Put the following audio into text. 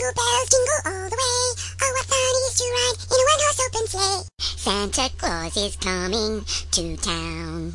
Jingle bells jingle all the way. Oh, what fun it is to ride in a one-horse open sleigh. Santa Claus is coming to town.